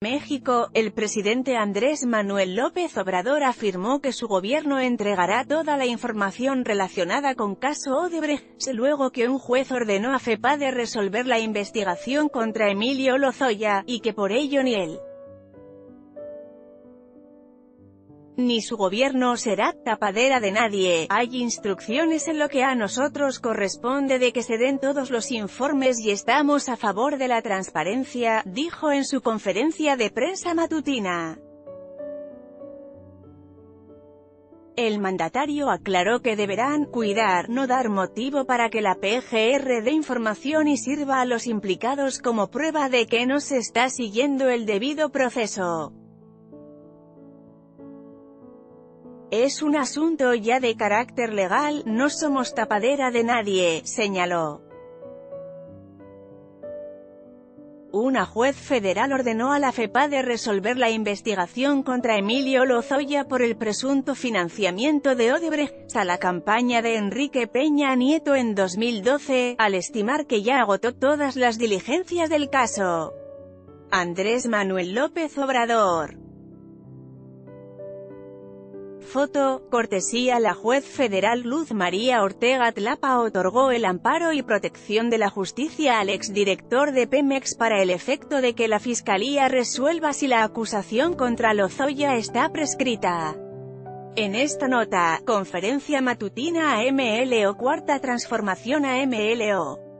México, el presidente Andrés Manuel López Obrador afirmó que su gobierno entregará toda la información relacionada con caso Odebrecht, luego que un juez ordenó a FEPADE resolver la investigación contra Emilio Lozoya, y que por ello ni él ni su gobierno será tapadera de nadie. Hay instrucciones en lo que a nosotros corresponde de que se den todos los informes y estamos a favor de la transparencia, dijo en su conferencia de prensa matutina. El mandatario aclaró que deberán cuidar, no dar motivo para que la PGR dé información y sirva a los implicados como prueba de que no se está siguiendo el debido proceso. Es un asunto ya de carácter legal, no somos tapadera de nadie, señaló. Una juez federal ordenó a la FEPA de resolver la investigación contra Emilio Lozoya por el presunto financiamiento de Odebrecht a la campaña de Enrique Peña Nieto en 2012, al estimar que ya agotó todas las diligencias del caso. Andrés Manuel López Obrador Foto, cortesía La juez federal Luz María Ortega Tlapa otorgó el amparo y protección de la justicia al exdirector de Pemex para el efecto de que la Fiscalía resuelva si la acusación contra Lozoya está prescrita. En esta nota, conferencia matutina a MLO Cuarta Transformación a MLO.